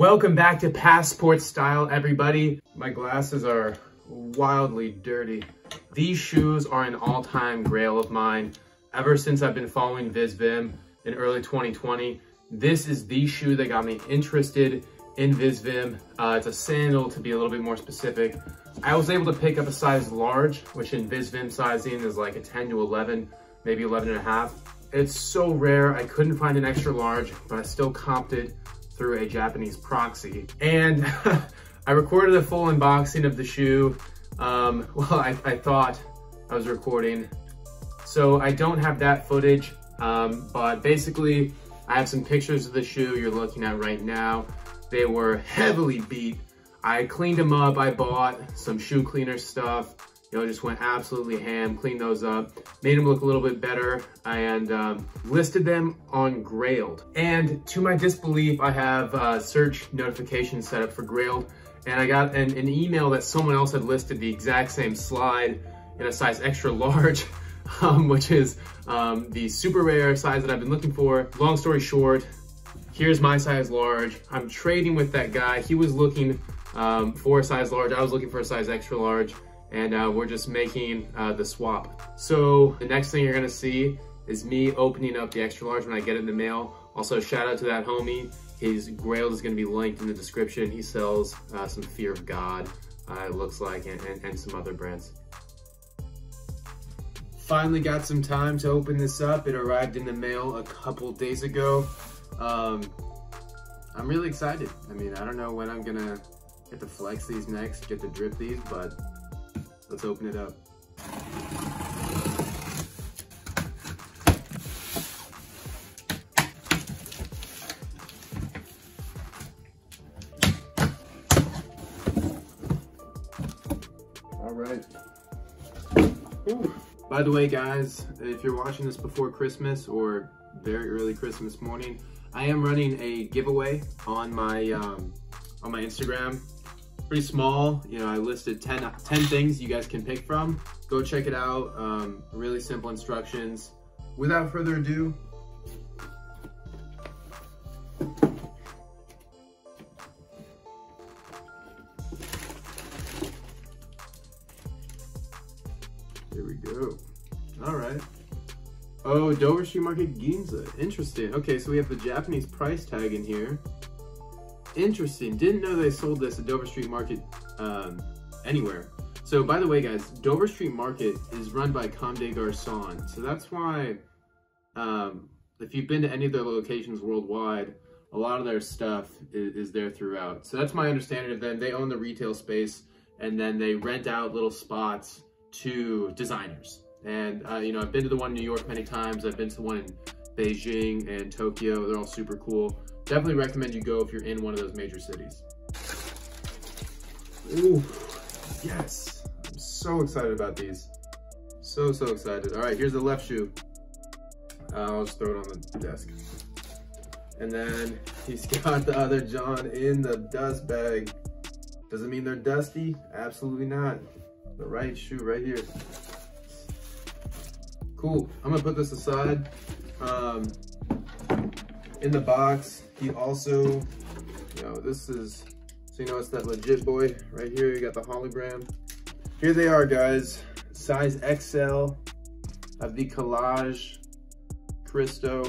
Welcome back to Passport Style, everybody. My glasses are wildly dirty. These shoes are an all-time grail of mine. Ever since I've been following Visvim in early 2020, this is the shoe that got me interested in Visvim. Uh, it's a sandal to be a little bit more specific. I was able to pick up a size large, which in Visvim sizing is like a 10 to 11, maybe 11 and a half. It's so rare, I couldn't find an extra large, but I still comped it through a Japanese proxy. And I recorded a full unboxing of the shoe. Um, well, I, I, thought I was recording. So I don't have that footage, um, but basically I have some pictures of the shoe you're looking at right now. They were heavily beat. I cleaned them up. I bought some shoe cleaner stuff. You know, just went absolutely ham, cleaned those up, made them look a little bit better, and um, listed them on Grailed. And to my disbelief, I have uh, search notifications set up for Grailed, and I got an, an email that someone else had listed the exact same slide in a size extra large, um, which is um, the super rare size that I've been looking for. Long story short, here's my size large. I'm trading with that guy. He was looking um, for a size large. I was looking for a size extra large and uh, we're just making uh, the swap. So the next thing you're gonna see is me opening up the extra large when I get it in the mail. Also shout out to that homie. His grail is gonna be linked in the description. He sells uh, some Fear of God, uh, it looks like, and, and, and some other brands. Finally got some time to open this up. It arrived in the mail a couple days ago. Um, I'm really excited. I mean, I don't know when I'm gonna get to flex these next, get to drip these, but Let's open it up. All right. Ooh. By the way, guys, if you're watching this before Christmas or very early Christmas morning, I am running a giveaway on my um, on my Instagram pretty small. You know, I listed 10, 10 things you guys can pick from. Go check it out. Um, really simple instructions. Without further ado, Here we go. All right. Oh, Dover Street Market Ginza. Interesting. Okay, so we have the Japanese price tag in here. Interesting. Didn't know they sold this at Dover Street Market um, anywhere. So by the way, guys, Dover Street Market is run by Comme des Garçons. So that's why um, if you've been to any of their locations worldwide, a lot of their stuff is, is, there throughout. So that's my understanding of them. They own the retail space and then they rent out little spots to designers. And, uh, you know, I've been to the one in New York many times. I've been to the one in Beijing and Tokyo. They're all super cool. Definitely recommend you go if you're in one of those major cities. Ooh, yes. I'm so excited about these. So, so excited. All right, here's the left shoe. Uh, I'll just throw it on the desk. And then he's got the other John in the dust bag. Does it mean they're dusty? Absolutely not. The right shoe right here. Cool, I'm gonna put this aside. Um, in the box, he also, you know, this is, so you know it's that legit boy right here. You got the hologram. Here they are, guys. Size XL of the Collage Christo.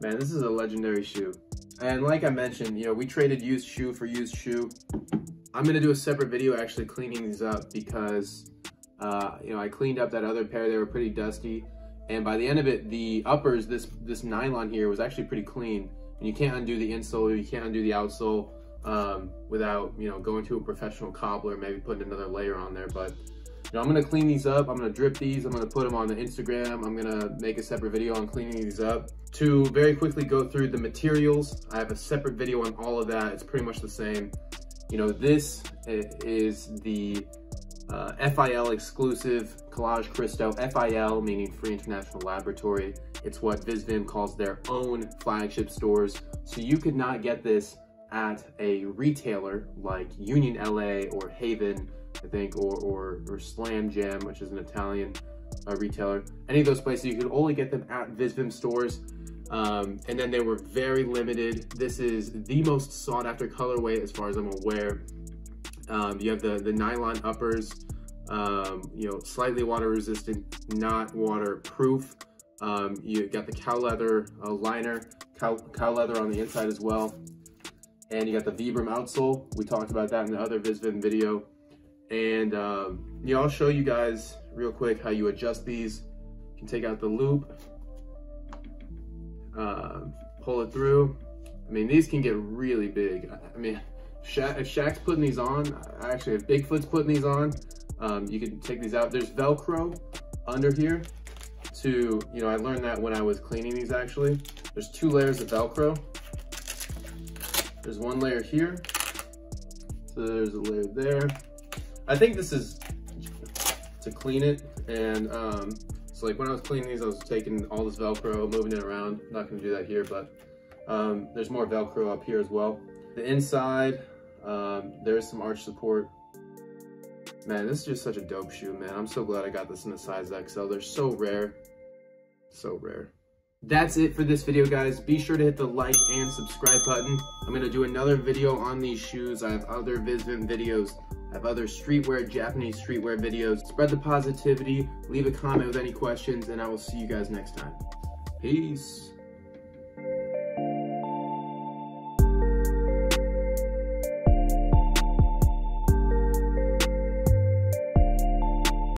Man, this is a legendary shoe. And like I mentioned, you know, we traded used shoe for used shoe. I'm gonna do a separate video actually cleaning these up because, uh, you know, I cleaned up that other pair. They were pretty dusty. And by the end of it, the uppers, this this nylon here was actually pretty clean. And you can't undo the insole, you can't undo the outsole um, without, you know, going to a professional cobbler, maybe putting another layer on there. But, you know, I'm gonna clean these up. I'm gonna drip these. I'm gonna put them on the Instagram. I'm gonna make a separate video on cleaning these up. To very quickly go through the materials, I have a separate video on all of that. It's pretty much the same. You know, this is the uh, FIL exclusive Collage Christo, FIL meaning Free International Laboratory. It's what Visvim calls their own flagship stores. So you could not get this at a retailer like Union LA or Haven, I think, or, or, or Slam Jam, which is an Italian uh, retailer. Any of those places, you could only get them at Visvim stores. Um, and then they were very limited. This is the most sought after colorway as far as I'm aware. Um, you have the, the nylon uppers, um, you know, slightly water resistant, not waterproof. Um, you got the cow leather uh, liner, cow, cow leather on the inside as well. And you got the Vibram outsole. We talked about that in the other Visvim video. And um, I'll show you guys real quick how you adjust these. You can take out the loop, uh, pull it through. I mean, these can get really big. I mean, Sha if Shaq's putting these on, actually if Bigfoot's putting these on, um, you can take these out. There's Velcro under here to, you know, I learned that when I was cleaning these actually. There's two layers of Velcro. There's one layer here. So there's a layer there. I think this is to clean it. And um, so like when I was cleaning these, I was taking all this Velcro, moving it around. I'm not gonna do that here, but um, there's more Velcro up here as well. The inside, um, there's some arch support. Man, this is just such a dope shoe, man. I'm so glad I got this in a size XL. They're so rare, so rare. That's it for this video, guys. Be sure to hit the like and subscribe button. I'm gonna do another video on these shoes. I have other Visvim videos. I have other streetwear, Japanese streetwear videos. Spread the positivity, leave a comment with any questions, and I will see you guys next time. Peace.